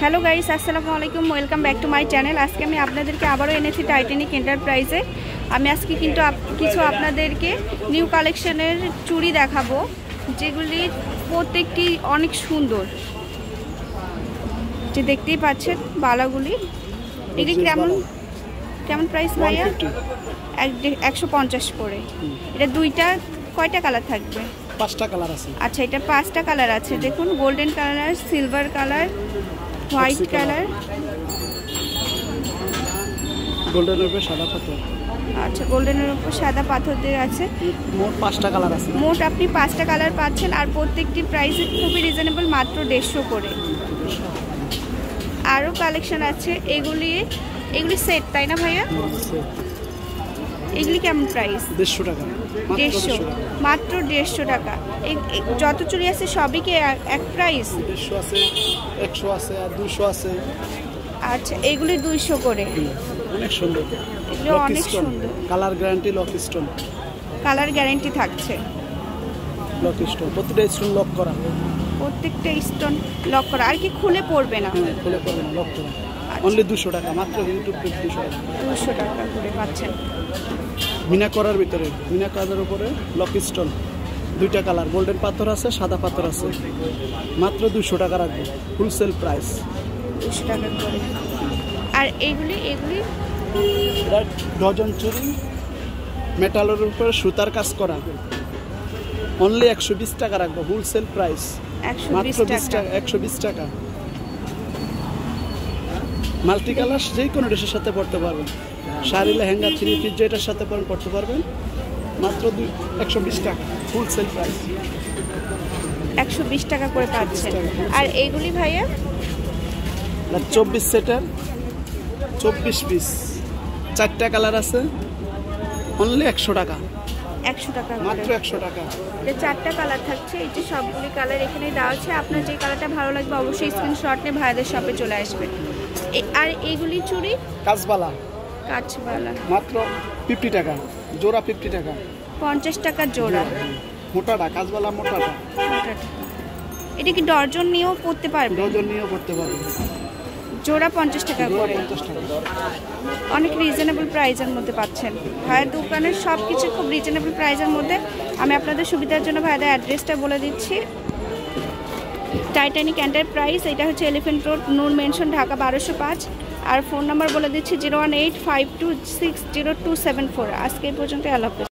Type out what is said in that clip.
Hello guys আসসালামু আলাইকুম welcome back to my channel. আজকে আমি আপনাদেরকে আবারও এনেছি টাইটানিক এন্টারপ্রাইজে আমি আজকে কিন্তু কিছু আপনাদেরকে নিউ কালেকশনের চুড়ি দেখাবো যেগুলি প্রত্যেকটি অনেক সুন্দর। যে দেখতেই পাচ্ছেন বালাগুলি। এগুলি কেমন কেমন প্রাইস ভাইয়া? একশো পঞ্চাশ করে। এটা দুইটা কয়টা কালার থাকবে? পাঁচটা কালার আছে। আচ্ছা এটা পাঁচটা কালার আছে। দেখুন golden colour silver colour white colour গোল্ডেনের উপরে সাদা পাথর। আচ্ছা গোল্ডেনের উপর সাদা পাথর দিয়ে আছে। মোট পাঁচটা কালার আছে। মোট আপনি পাঁচটা কালার পাচ্ছেন আর প্রত্যেকটি প্রাইস খুবই রিজনেবল মাত্র দেড়শো করে। আরও কালেকশন আছে এগুলি এগুলি সেট তাই না ভাইয়া? এগুলি কেমন প্রাইস দেড়শো টাকা। দেড়শো। মাত্র দেড়শো টাকা। যত চুড়ি আছে সবই কি এক- প্রাইস দেড়শো আছে একশো আছে আর দুশো আছে। আচ্ছা এগুলি দুইশো করে। অনেক সুন্দর। এগুলো অনেক সুন্দর। Colour guarantee lock stone colour guarantee থাকছে। লক স্টোন প্রতিটা স্টোন লক করা। প্রত্যেকটা স্টোন লক করা। আর কি খুলে পড়বে না। খুলে পড়বে না লক করা। অনলি দুশো টাকা মাত্র ইউটিউব দুশো টাকা। দুশো টাকা করে পাচ্ছেন। মিনা করার ভিতরে মিনা কাজের উপরে লক স্টোন দুইটা কালার গোল্ডেন পাথর আছে সাদা পাথর আছে। মাত্র দুশো টাকা রাখবে হোলসেল প্রাইস দুশো টাকা করে। আর এগুলি? এগুলি ডজন চুরি মেটালের উপরে সুতার কাজ করা। অনলি একশো বিশ টাকা রাখব হোলসেল প্রাইস মাত্র বিশ টাকা। টাকা একশো বিশ টাকা। মাল্টি কালার যে কোনো ড্রেসের সাথে পড়তে পারবেন। শাড়ি লেহেঙ্গা থ্রি পিস যেটার সাথে পরেন পড়তে পারবেন মাত্র দুই একশো বিশ টাকা ফুল সেল প্রাইস একশো বিশ টাকা করে পাচ্ছেন। আর এইগুলি ভাইয়া? চব্বিশ সেটার চব্বিশ পিস চারটা কালার আছে অনলি একশো টাকা। একশো টাকা মাত্র একশো টাকা। চারটা কালার থাকছে এই যে সবগুলি কালার এখানে দেওয়া আছে। আপনার যে কালারটা ভালো লাগবে অবশ্যই স্ক্রিনশট নিয়ে ভাইদের শপে চলে আসবে এ- আর এগুলি চুড়ি কাজবালা কাঁচবালা। মাত্র ফিফটি টাকা। জোড়া ফিফটি টাকা। পঞ্চাশ টাকা জোড়া। মোটাটা কাজবালা মোটাটা। এটা কি ডর্জন নিয়েও পড়তে পারবে? ডজন নিয়েও করতে পারবে। জোড়া পঞ্চাশ টাকা করে। অনেক রিজনেবল প্রাইজের মধ্যে পাচ্ছেন। ভাইয়ের দোকানের সব কিছু খুব রিজনেবল প্রাইজের মধ্যে। আমি আপনাদের সুবিধার জন্য ভাইদের অ্যাড্রেসটা বলে দিচ্ছি। টাইটানিক এন্টারপ্রাইজ এটা হচ্ছে Elephant Road Noon Mansion Dhaka বারোশো পাঁচ আর ফোন নাম্বার বলে দিচ্ছি zero one eight five two six zero two seven four আজকে পর্যন্ত আলাপ।